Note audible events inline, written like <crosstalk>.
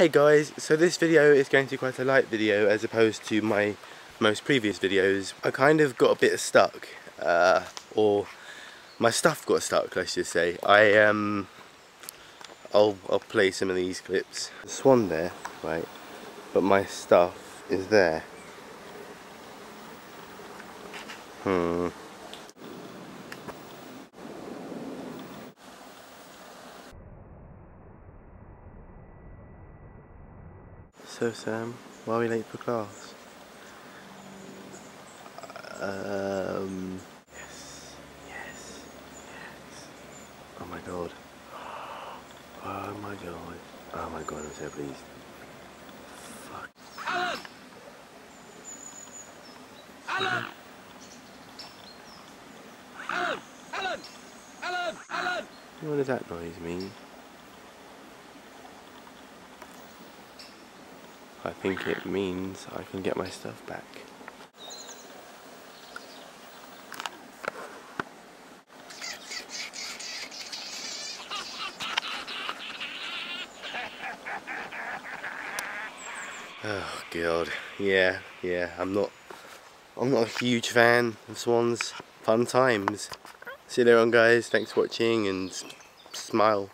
Hey guys, so this video is going to be quite a light video as opposed to my most previous videos. I kind of got a bit stuck, uh, or my stuff got stuck, let's just say. I um, I'll I'll play some of these clips. The swan there, right? But my stuff is there. Hmm. So Sam, why are we late for class? Um, yes, yes, yes. Oh my god. Oh my god. Oh my god, I'm so pleased. Fuck. Alan! Alan! Alan! Alan! Alan! Alan! What does that noise mean? I think it means I can get my stuff back. <laughs> Oh god, yeah, yeah, I'm not I'm not a huge fan of swans. Fun times. See you later on guys, thanks for watching and smile.